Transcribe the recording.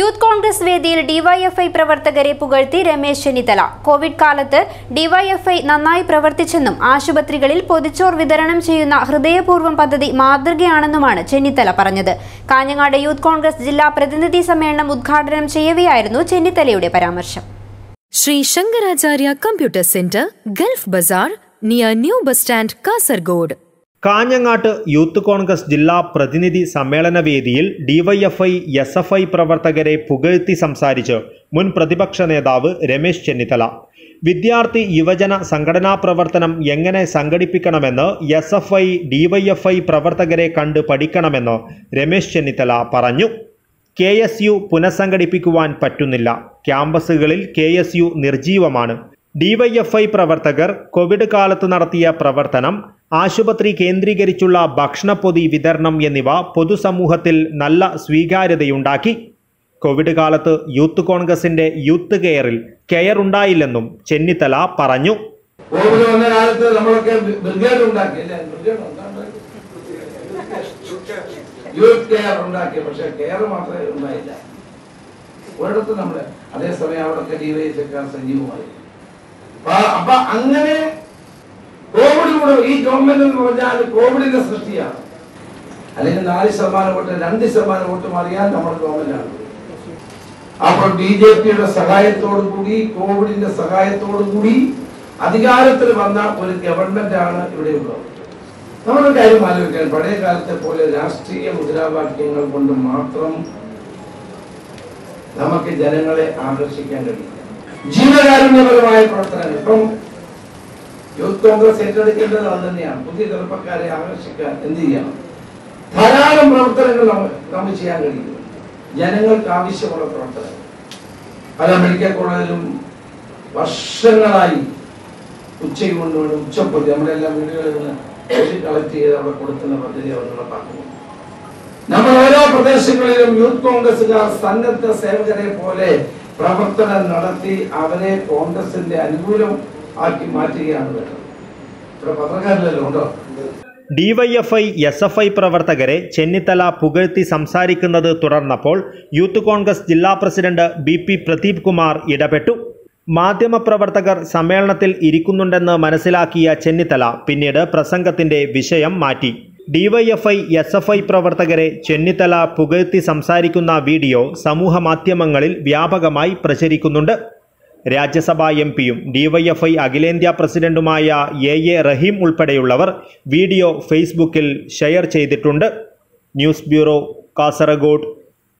Youth Congress വേദിയിൽ DYFI പ്രവർത്തകരെ പുകഴ്ത്തി രമേശ് ചെന്നിത്തല. കോവിഡ് കാലത്ത് ഡിവൈഎഫ്ഐ നന്നായി പ്രവർത്തിച്ചെന്നും ആശുപത്രികളിൽ പൊതിച്ചോർ വിതരണം ചെയ്യുന്ന ഹൃദയപൂർവം പദ്ധതി മാതൃകയാണെന്നുമാണ് ചെന്നിത്തല പറഞ്ഞത്. കാഞ്ഞങ്ങാട് യൂത്ത് കോൺഗ്രസ് ജില്ലാ പ്രതിനിധി സമ്മേളനം ഉദ്ഘാടനം ചെയ്യവെയായിരുന്നു ചെന്നിത്തലയുടെ പരാമർശം. Shri Shankaracharya computer centre Gulf Bazar near new bus stand Kasargod. കാഞ്ഞങ്ങാട്ട് യൂത്ത് കോൺഗ്രസ് ജില്ലാ പ്രതിനിധി സമ്മേളന വേദിയിൽ ഡിവൈഎഫ്ഐ എസ് എഫ് ഐ പ്രവർത്തകരെ പുകഴ്ത്തി സംസാരിച്ച് മുൻ പ്രതിപക്ഷ നേതാവ് രമേശ് ചെന്നിത്തല. വിദ്യാർത്ഥി യുവജന സംഘടനാ പ്രവർത്തനം എങ്ങനെ സംഘടിപ്പിക്കണമെന്ന് എസ് എഫ് ഐ ഡിവൈഎഫ്ഐ പ്രവർത്തകരെ കണ്ട് പഠിക്കണമെന്ന് രമേശ് ചെന്നിത്തല പറഞ്ഞു. കെ എസ് യു പുനഃസംഘടിപ്പിക്കുവാൻ പറ്റുന്നില്ല. ക്യാമ്പസുകളിൽ കെ എസ് യു നിർജീവമാണ് ഡിവൈഎഫ്ഐ പ്രവർത്തകർ കോവിഡ് കാലത്ത് നടത്തിയ പ്രവർത്തനം ആശുപത്രി കേന്ദ്രീകരിച്ചുള്ള ഭക്ഷണപ്പൊതി വിതരണം എന്നിവ പൊതുസമൂഹത്തിൽ നല്ല സ്വീകാര്യതയുണ്ടാക്കി. കോവിഡ് കാലത്ത് യൂത്ത് കോൺഗ്രസിന്റെ യൂത്ത് കെയറിൽ കെയർ ഉണ്ടായില്ലെന്നും ചെന്നിത്തല പറഞ്ഞു. നമ്മളൊക്കെ യൂത്ത് കെയർ മാത്രമേ ഉണ്ടായില്ല. നമ്മൾ അതേസമയം അവിടെയൊക്കെ ഡിവൈഎസ്ഒക്കെ സജീവമായി അപ്പൊ- അങ്ങനെ കോവിഡ് കൂടെ ഈ ഗവൺമെന്റ് എന്ന് പറഞ്ഞാൽ കോവിഡിന്റെ സൃഷ്ടിയാണ്. അല്ലെങ്കിൽ നാല് ശതമാനം വോട്ട് രണ്ട് ശതമാനം വോട്ട് മാറിയാൽ നമ്മുടെ ഗവൺമെന്റാണ്. അപ്പോൾ ബി ജെ പിയുടെ സഹായത്തോടു കൂടി കോവിഡിന്റെ സഹായത്തോടു കൂടി അധികാരത്തിൽ വന്ന ഒരു ഗവൺമെന്റ് ആണ് ഇവിടെ ഉള്ളത്. നമ്മളൊരു കാര്യം ആലോചിക്കാൻ പഴയ കാലത്തെ പോലെ രാഷ്ട്രീയ മുദ്രാവാക്യങ്ങൾ കൊണ്ട് മാത്രം നമുക്ക് ജനങ്ങളെ ആകർഷിക്കാൻ കഴിയില്ല. ജീവകാരുണ്യപരമായ പ്രവർത്തനങ്ങൾ. ഇപ്പം യൂത്ത് കോൺഗ്രസ് ഏറ്റെടുക്കേണ്ടത് അത് തന്നെയാണ്. പുതിയ ചെറുപ്പക്കാരെ ആകർഷിക്കാൻ എന്ത് ചെയ്യണം? ധാരാളം പ്രവർത്തനങ്ങൾ നമുക്ക് ചെയ്യാൻ കഴിയും ജനങ്ങൾക്ക് ആവശ്യമുള്ള പ്രവർത്തനങ്ങൾ. പല മെഡിക്കൽ കോളേജിലും വർഷങ്ങളായി ഉച്ചയ്ക്ക് കൊണ്ടുവന്ന് ഉച്ചപ്പൊതി നമ്മളെല്ലാം വീടുകളിൽ നിന്ന് കളക്ട് ചെയ്ത് അവിടെ കൊടുക്കുന്ന പദ്ധതി അവർ നടപ്പാക്കുന്നു. നമ്മൾ ഓരോ പ്രദേശങ്ങളിലും യൂത്ത് കോൺഗ്രസുകാർ സന്നദ്ധ സേവകരെ പോലെ പ്രവർത്തനം നടത്തി അവരെ കോൺഗ്രസിന്റെ അനുകൂലം ആക്കി മാറ്റുകയാണ് വേണ്ടത്. ഉണ്ടോ? ഡിവൈഎഫ്ഐ എസ് എഫ് ഐ പ്രവർത്തകരെ ചെന്നിത്തല പുകഴ്ത്തി സംസാരിക്കുന്നത് തുടർന്നപ്പോൾ യൂത്ത് കോൺഗ്രസ് ജില്ലാ president B P Pradeep Kumar ഇടപെട്ടു. മാധ്യമപ്രവർത്തകർ സമ്മേളനത്തിൽ ഇരിക്കുന്നുണ്ടെന്ന് മനസ്സിലാക്കിയ ചെന്നിത്തല പിന്നീട് പ്രസംഗത്തിന്റെ വിഷയം മാറ്റി. ഡിവൈഎഫ്ഐ എസ് എഫ് ഐ പ്രവർത്തകരെ ചെന്നിത്തല പുകഴ്ത്തി സംസാരിക്കുന്ന വീഡിയോ സമൂഹ മാധ്യമങ്ങളിൽ വ്യാപകമായി പ്രചരിക്കുന്നുണ്ട്. രാജ്യസഭാ എം പിയും ഡിവൈഎഫ്ഐ അഖിലേന്ത്യാ പ്രസിഡന്റുമായ എ എ റഹീം ഉൾപ്പെടെയുള്ളവർ വീഡിയോ ഫേസ്ബുക്കിൽ ഷെയർ ചെയ്തിട്ടുണ്ട്. News bureau Kasaragod.